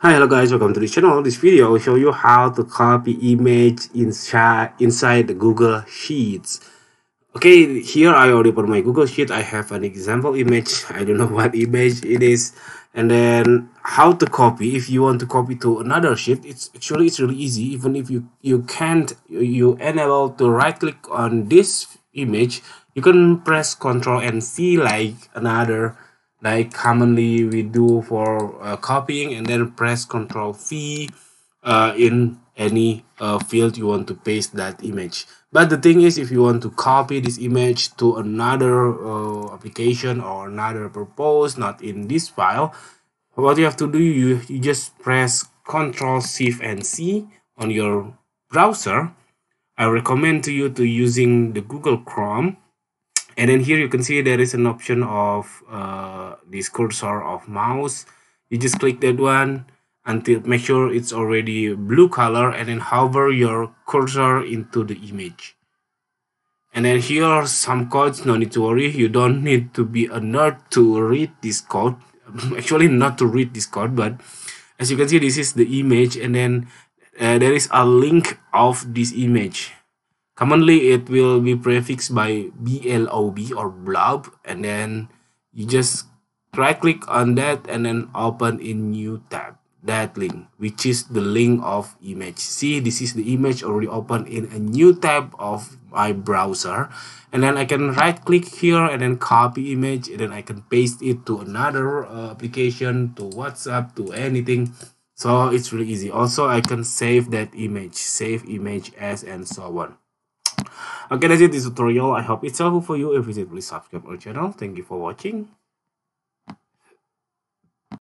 Hi, hello guys, welcome to the channel. This video will show you how to copy image inside inside the Google Sheets. Okay, here I already put my Google Sheet. I have an example image. I don't know what image it is. And then how to copy. If you want to copy to another sheet, it's actually it's really easy. Even if you you can't you enable to right click on this image, you can press Control and C like another like commonly we do for uh, copying and then press Control V uh, in any uh, field you want to paste that image. But the thing is, if you want to copy this image to another uh, application or another purpose, not in this file, what you have to do, you, you just press Control Shift and C on your browser. I recommend to you to using the Google Chrome and then here you can see there is an option of uh, this cursor of mouse. You just click that one until make sure it's already blue color and then hover your cursor into the image. And then here are some codes no need to worry. You don't need to be a nerd to read this code. Actually not to read this code but as you can see this is the image. And then uh, there is a link of this image Commonly, it will be prefixed by blob or blob, and then you just right click on that and then open in new tab that link which is the link of image. See this is the image already open in a new tab of my browser and then i can right click here and then copy image and then i can paste it to another uh, application to whatsapp to anything. So it's really easy. Also i can save that image save image as and so on Okay, that's it this tutorial. I hope it's helpful for you. If it is, please subscribe our channel. Thank you for watching.